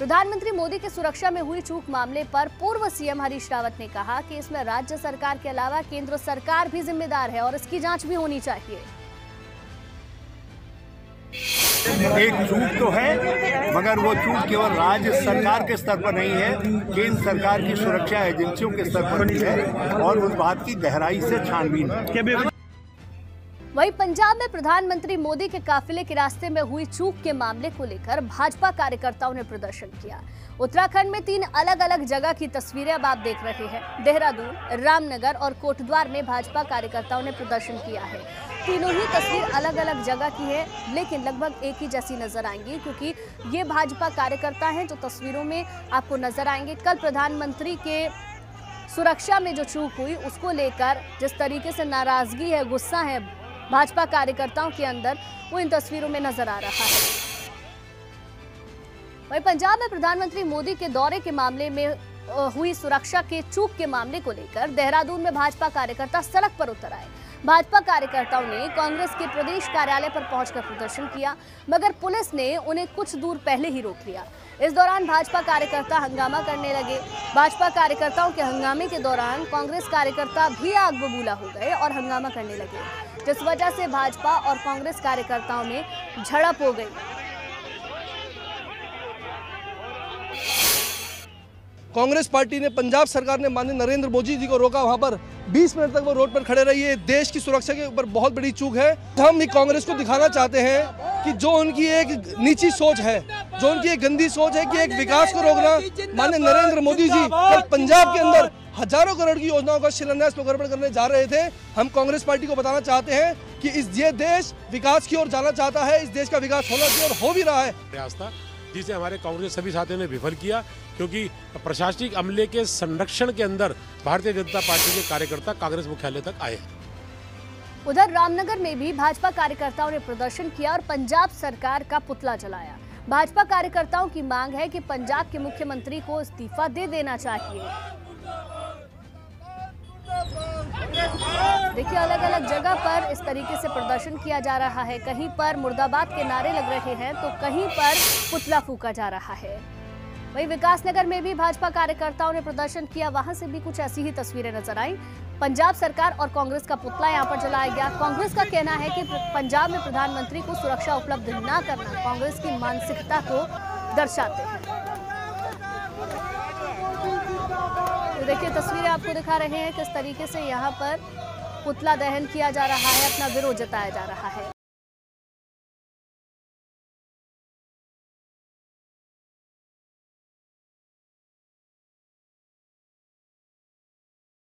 प्रधानमंत्री मोदी की सुरक्षा में हुई चूक मामले पर पूर्व सीएम हरीश रावत ने कहा कि इसमें राज्य सरकार के अलावा केंद्र सरकार भी जिम्मेदार है और इसकी जाँच भी होनी चाहिए। एक चूक तो है, मगर वो चूक केवल राज्य सरकार के स्तर पर नहीं है, केंद्र सरकार की सुरक्षा एजेंसियों के स्तर पर भी है और उस बात की गहराई से छानबीन वहीं पंजाब में प्रधानमंत्री मोदी के काफिले के रास्ते में हुई चूक के मामले को लेकर भाजपा कार्यकर्ताओं ने प्रदर्शन किया। उत्तराखंड में तीन अलग अलग जगह की तस्वीरें अब आप देख रहे हैं। देहरादून, रामनगर और कोटद्वार में भाजपा कार्यकर्ताओं ने प्रदर्शन किया है। तीनों ही तस्वीर अलग अलग जगह की है, लेकिन लगभग एक ही जैसी नज़र आएँगी, क्योंकि ये भाजपा कार्यकर्ता हैं जो तस्वीरों में आपको नज़र आएँगे। कल प्रधानमंत्री के सुरक्षा में जो चूक हुई, उसको लेकर जिस तरीके से नाराज़गी है, गुस्सा है भाजपा कार्यकर्ताओं के अंदर वो इन तस्वीरों में नज़र आ रहा है। वही पंजाब में प्रधानमंत्री मोदी के दौरे के मामले में हुई सुरक्षा के चूक के मामले को लेकर देहरादून में भाजपा कार्यकर्ता सड़क पर उतर आए। भाजपा कार्यकर्ताओं ने कांग्रेस के प्रदेश कार्यालय पर पहुंचकर प्रदर्शन किया, मगर पुलिस ने उन्हें कुछ दूर पहले ही रोक लिया। इस दौरान भाजपा कार्यकर्ता हंगामा करने लगे। भाजपा कार्यकर्ताओं के हंगामे के दौरान कांग्रेस कार्यकर्ता भी आग बबूला हो गए और हंगामा करने लगे, जिस वजह से भाजपा और कांग्रेस कार्यकर्ताओं में झड़प हो गई। कांग्रेस पार्टी ने, पंजाब सरकार ने माननीय नरेंद्र मोदी जी को रोका वहाँ पर। 20 मिनट तक वो रोड पर खड़े रही है देश की सुरक्षा के ऊपर बहुत बड़ी चूक है। हम भी कांग्रेस को दिखाना चाहते हैं कि जो उनकी एक नीची सोच है, जो उनकी एक गंदी सोच है कि एक विकास को रोकना, माननीय नरेंद्र मोदी जी कल पंजाब के अंदर हज़ारों करोड़ की योजनाओं का शिलान्यास लोकार्पण करने जा रहे थे। हम कांग्रेस पार्टी को बताना चाहते हैं कि इस, ये देश विकास की ओर जाना चाहता है, इस देश का विकास होना चाहिए और हो भी रहा है। जिसे हमारे कांग्रेस सभी साथियों ने विफल किया, क्योंकि प्रशासनिक अमले के संरक्षण के अंदर भारतीय जनता पार्टी के कार्यकर्ता कांग्रेस मुख्यालय तक आए उधर रामनगर में भी भाजपा कार्यकर्ताओं ने प्रदर्शन किया और पंजाब सरकार का पुतला जलाया। भाजपा कार्यकर्ताओं की मांग है कि पंजाब के मुख्यमंत्री को इस्तीफा दे देना चाहिए। देखिए अलग अलग जगह पर इस तरीके से प्रदर्शन किया जा रहा है। कहीं पर मुर्दाबाद के नारे लग रहे हैं तो कहीं पर पुतला फूका जा रहा है। वहीं विकासनगर में भी भाजपा कार्यकर्ताओं ने प्रदर्शन किया। वहाँ से भी कुछ ऐसी ही तस्वीरें नज़र आई। पंजाब सरकार और कांग्रेस का पुतला यहाँ पर जलाया गया। कांग्रेस का कहना है कि पंजाब में प्रधानमंत्री को सुरक्षा उपलब्ध न करना कांग्रेस की मानसिकता को दर्शाते हैं। तो देखिए, तस्वीरें आपको दिखा रहे हैं किस तरीके से यहाँ पर पुतला दहन किया जा रहा है अपना विरोध जताया जा रहा है।